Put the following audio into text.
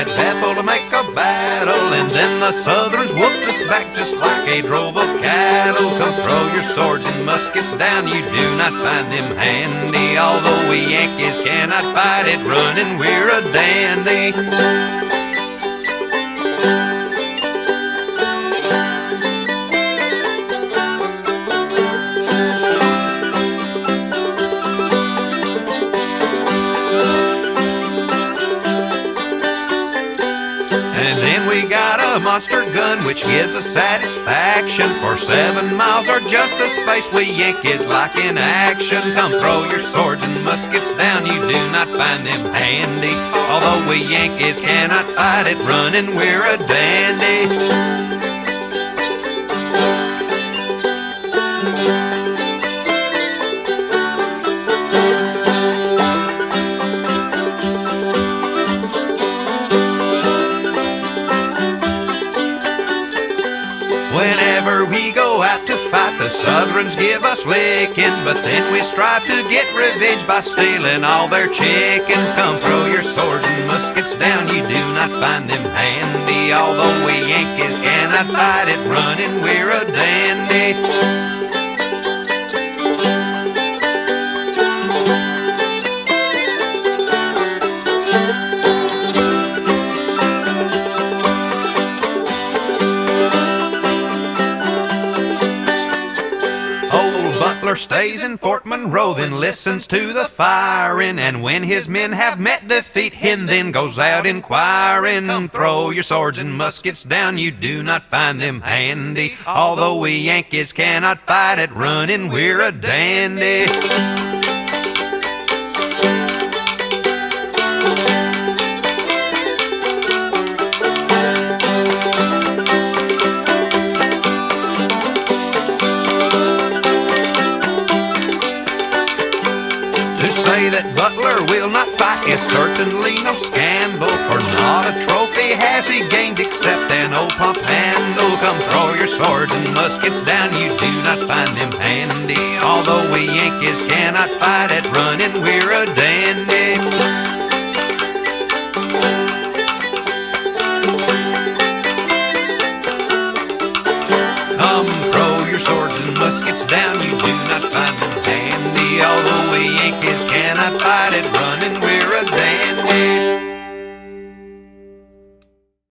at Bethel to make a battle, and then the Southrons whooped us back just like a drove of cattle. Come throw your swords and muskets down, you do not find them handy. Although we Yankees cannot fight it running, we're a dandy. Monster gun which gives us satisfaction for seven miles or just a space we Yankees like in action. Come throw your swords and muskets down, you do not find them handy. Although we Yankees cannot fight it running, we're a dandy. Southrons give us lickings, but then we strive to get revenge by stealing all their chickens. Come throw your swords and muskets down, you do not find them handy. Although we Yankees cannot fight it running, we're a dandy. Stays in Fort Monroe, then listens to the firing. And when his men have met defeat, him then goes out inquiring. Throw your swords and muskets down, you do not find them handy. Although we Yankees cannot fight at running, we're a dandy. Is certainly no scandal, for not a trophy has he gained except an old pump handle. Come throw your swords and muskets down, you do not find them handy. Although we Yankees cannot fight at running, we're a dandy. Come throw your swords and muskets down, you do not find them away Yankees, cannot fight.